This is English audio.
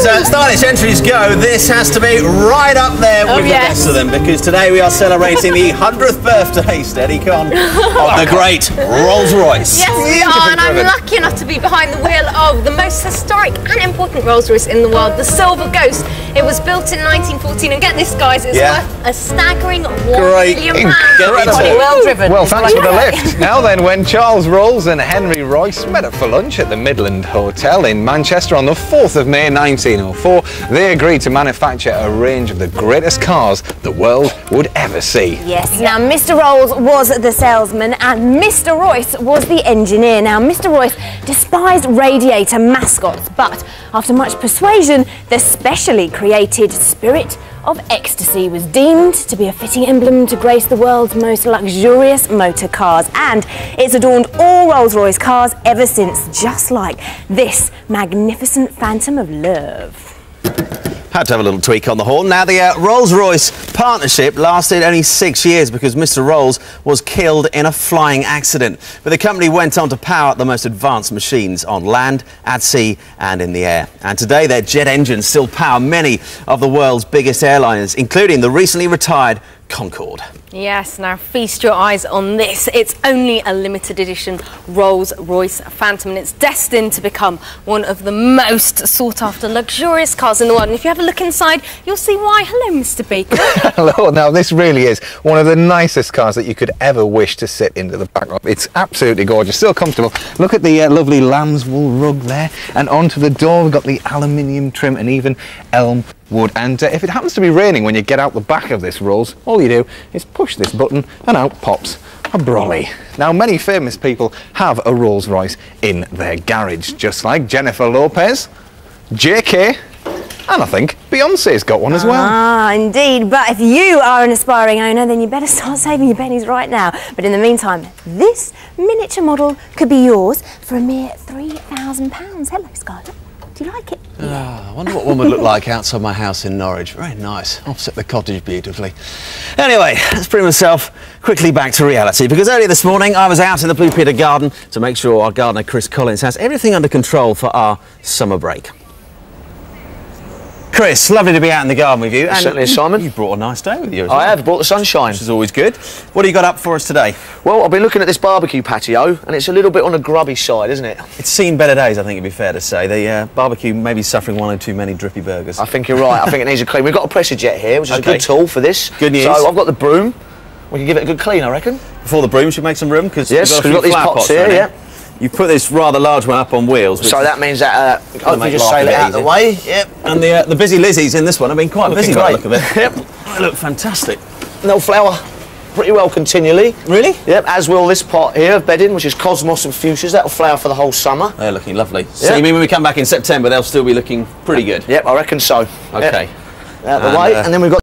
as uh, stylish entries go, this has to be right up there Oh, with yes. the best of them because today we are celebrating the 100th birthday, steady con, of the great Rolls Royce. Yes, we are, and I'm lucky enough to be behind the wheel of the most historic and important Rolls Royce in the world, the Silver Ghost. It was built in 1914, and get this, guys, it's Yeah. worth a staggering one Great. million pounds. Incredible. Well driven. Well, thanks for the lift. Now then, when Charles Rolls and Henry Royce met up for lunch at the Midland Hotel in Manchester on the 4th of May 1904, they agreed to manufacture a range of the greatest cars the world would ever see. Yes, now Mr. Rolls was the salesman and Mr. Royce was the engineer. Now, Mr. Royce despised radiator mascots, but after much persuasion, the specially created Spirit of Ecstasy was deemed to be a fitting emblem to grace the world's most luxurious motor cars, and it's adorned all Rolls Royce cars ever since, just like this magnificent Phantom of Love. Had to have a little tweak on the horn. Now, the uh, Rolls-Royce partnership lasted only six years because Mr. Rolls was killed in a flying accident. But the company went on to power the most advanced machines on land, at sea and in the air. And today, their jet engines still power many of the world's biggest airliners, including the recently retired Concorde. Yes, now feast your eyes on this. It's only a limited edition Rolls Royce Phantom and it's destined to become one of the most sought after luxurious cars in the world. And if you have a look inside, you'll see why. Hello, Mr. Baker. Hello, now this really is one of the nicest cars that you could ever wish to sit into the back of. It's absolutely gorgeous, still comfortable. Look at the uh, lovely lamb's wool rug there, and onto the door we've got the aluminium trim and even elm wood. And uh, if it happens to be raining when you get out the back of this Rolls, all you do is push this button and out pops a brolly. Now, many famous people have a Rolls Royce in their garage, just like Jennifer Lopez, JK, and I think Beyonce's got one as well. Ah, indeed. But if you are an aspiring owner, then you better start saving your pennies right now. But in the meantime, this miniature model could be yours for a mere £3,000. Hello, Scarlett. Do you like it? Ah, I wonder what one would look like outside my house in Norwich. Very nice. Offset the cottage beautifully. Anyway, let's bring myself quickly back to reality because earlier this morning I was out in the Blue Peter garden to make sure our gardener Chris Collins has everything under control for our summer break. Chris, lovely to be out in the garden with you. And certainly Simon. You brought a nice day with you as I have brought the sunshine. which is always good. What do you got up for us today? Well, I've been looking at this barbecue patio, and it's a little bit on the grubby side, isn't it? It's seen better days, I think it'd be fair to say. The uh, barbecue may be suffering one or too many drippy burgers. I think you're right. I think it needs a clean. We've got a pressure jet here, which is Okay. a good tool for this. Good news. So I've got the broom. We can give it a good clean, I reckon. Before the broom, should make some room because Yes, we've got, a we've got these pots pots here, yeah. You put this rather large one up on wheels. So that means that uh, hopefully make just sail it out of the way. Yep. And the uh, the busy Lizzies in this one have been quite busy by the look of it. Yep. They look fantastic. They'll flower pretty well continually. Really? Yep. As will this pot here of bedding, which is cosmos and fuchsias. That'll flower for the whole summer. They're looking lovely. So Yeah. you mean when we come back in September, they'll still be looking pretty good? Yep, I reckon so. Yep. Okay. Out of the And, way, uh, and then we've got